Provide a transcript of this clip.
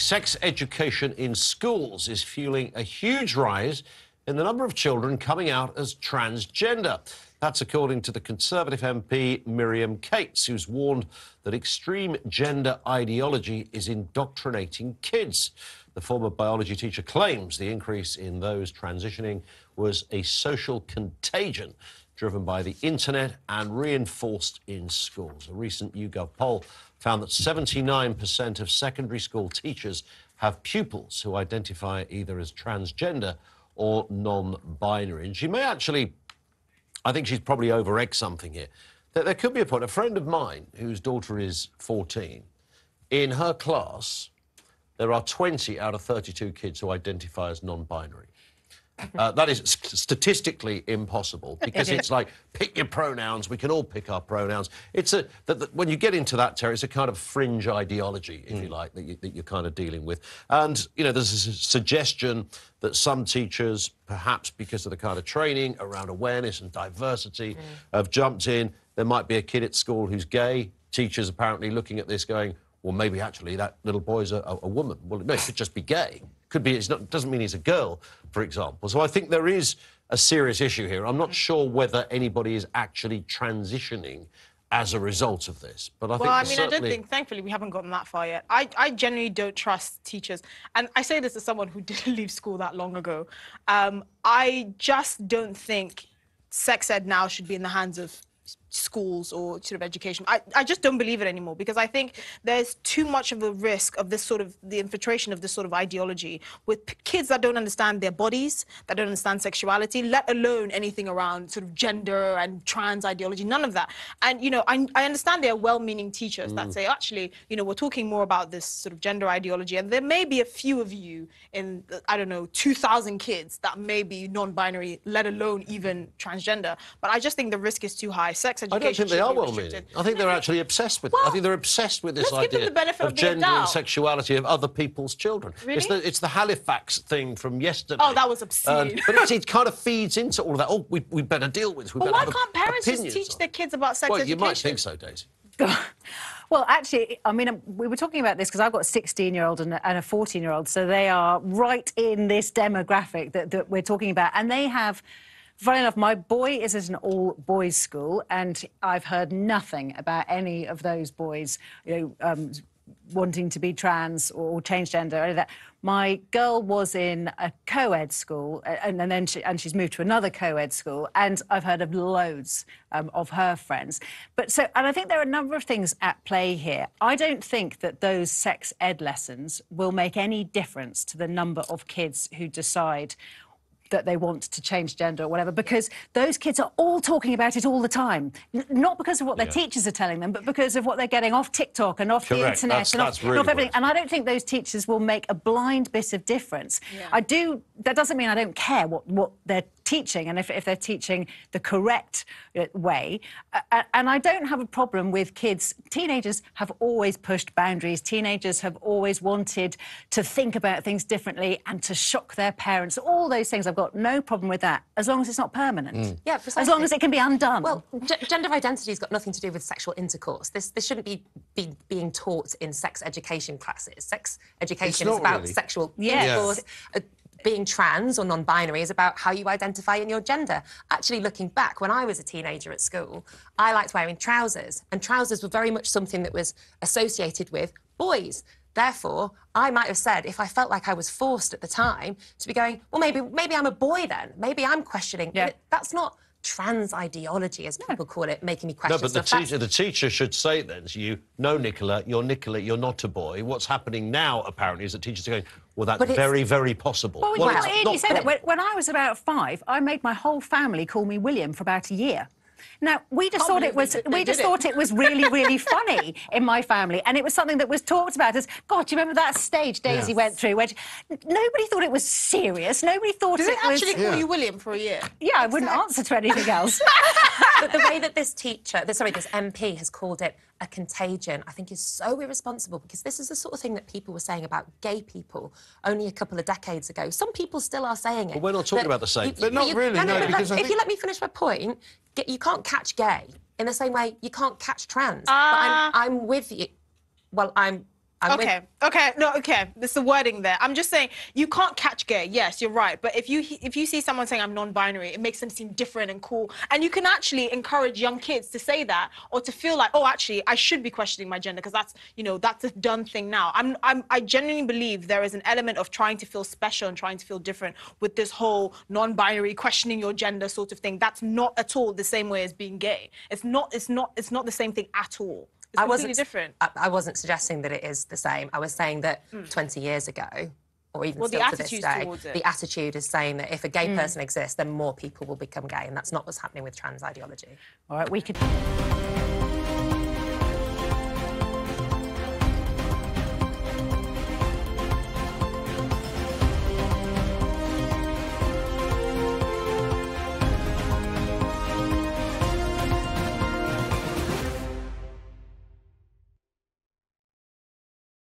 Sex education in schools is fueling a huge rise in the number of children coming out as transgender. That's according to the Conservative MP Miriam Cates, who's warned that extreme gender ideology is indoctrinating kids. The former biology teacher claims the increase in those transitioning was a social contagion driven by the internet and reinforced in schools. A recent YouGov poll found that 79% of secondary school teachers have pupils who identify either as transgender or non-binary. And she may actually, I think she's probably over-egged something here. That there could be a point. A friend of mine, whose daughter is 14, in her class, there are 20 out of 32 kids who identify as non-binary. Uh, that is statistically impossible because it's like pick your pronouns. We can all pick our pronouns. It's a that, when you get into that territory, it's a kind of fringe ideology, if mm. you like, that, you, that you're kind of dealing with. And you know, there's a suggestion that some teachers, perhaps because of the kind of training around awareness and diversity, mm. have jumped in. There might be a kid at school who's gay. Teachers apparently looking at this, going, well, maybe actually that little boy's a, a woman. Well, no, it could just be gay. Could be. It doesn't mean he's a girl, for example. So I think there is a serious issue here. I'm not sure whether anybody is actually transitioning as a result of this. But I think well, think I mean, certainly... I don't think. Thankfully, we haven't gotten that far yet. I, I genuinely don't trust teachers, and I say this as someone who didn't leave school that long ago. Um, I just don't think sex ed now should be in the hands of schools or sort of education. I, I just don't believe it anymore because I think there's too much of a risk of this sort of the infiltration of this sort of ideology with kids that don't understand their bodies, that don't understand sexuality, let alone anything around sort of gender and trans ideology, none of that. And, you know, I, I understand there are well-meaning teachers mm. that say, actually, you know, we're talking more about this sort of gender ideology and there may be a few of you in, I don't know, 2,000 kids that may be non-binary, let alone even transgender. But I just think the risk is too high. Sex education I don't think they are well-meaning. I think they're actually obsessed with. Well, I think they're obsessed with this idea of, of gender and sexuality of other people's children. Really? It's the it's the Halifax thing from yesterday. Oh, that was obscene. Um, but it, it, kind of feeds into all of that. Oh, we we better deal with. This. We well, why can't parents just teach their kids about sex well, education? you might think so, Daisy. Well, actually, I mean, we were talking about this because I've got a 16-year-old and a 14-year-old, so they are right in this demographic that, that we're talking about, and they have Funny enough, my boy is at an all-boys school, and I've heard nothing about any of those boys, you know, um, wanting to be trans or change gender or any of that. My girl was in a co-ed school, and, and then she, and she's moved to another co-ed school, and I've heard of loads um, of her friends. But so, and I think there are a number of things at play here. I don't think that those sex ed lessons will make any difference to the number of kids who decide that they want to change gender or whatever, because those kids are all talking about it all the time. N not because of what their yeah. teachers are telling them, but because of what they're getting off TikTok and off Correct. the internet that's, and, that's off, really off, everything. And I don't think those teachers will make a blind bit of difference. Yeah. I do. That doesn't mean I don't care what what they're teaching and if, if they're teaching the correct uh, way. Uh, and I don't have a problem with kids. Teenagers have always pushed boundaries. Teenagers have always wanted to think about things differently and to shock their parents. All those things, I've got no problem with that, as long as it's not permanent. Mm. Yeah, precisely. As long as it can be undone. Well, gender identity has got nothing to do with sexual intercourse. This, this shouldn't be, be being taught in sex education classes. Sex education is about really. sexual yes. intercourse. Uh, being trans or non-binary is about how you identify in your gender. Actually, looking back, when I was a teenager at school, I liked wearing trousers, and trousers were very much something that was associated with boys. Therefore, I might have said, if I felt like I was forced at the time, to be going, well, maybe, maybe I'm a boy then. Maybe I'm questioning. Yeah. That's not trans ideology, as people call it, making me question. No, but the teacher, the teacher should say then to you, no, Nicola, you're Nicola, you're not a boy. What's happening now, apparently, is that teachers are going, well, that's very, very possible. Well, well, well you said it. When, when I was about five, I made my whole family call me William for about a year. Now, we just thought it was we just thought it was really, really funny in my family. And it was something that was talked about as, God, do you remember that stage Daisy yes. went through where nobody thought it was serious. Nobody thought Did it, it actually was... call yeah. you William for a year? Yeah, I wouldn't answer to anything else. but the way that this teacher, this, sorry, this MP has called it a contagion, I think is so irresponsible because this is the sort of thing that people were saying about gay people only a couple of decades ago. Some people still are saying it. But we're not talking about the same. but not really, no, no, because If think... you let me finish my point, you can't catch gay in the same way you can't catch trans. Uh... But I'm, ah. I'm with you. Well, I'm I'm with- Okay, okay, no, okay. There's the wording there. I'm just saying you can't catch gay. Yes, you're right. But if you if you see someone saying I'm non-binary, it makes them seem different and cool. And you can actually encourage young kids to say that or to feel like, oh, actually, I should be questioning my gender because that's you know that's a done thing now. I'm, I'm I genuinely believe there is an element of trying to feel special and trying to feel different with this whole non-binary questioning your gender sort of thing. That's not at all the same way as being gay. It's not. It's not. It's not the same thing at all. It's I wasn't different. I, I wasn't suggesting that it is the same. I was saying that hmm. 20 years ago, or even. Well, the still to this day, the attitude is saying that if a gay hmm. person exists, then more people will become gay, and that's not what's happening with trans ideology. All right, we could.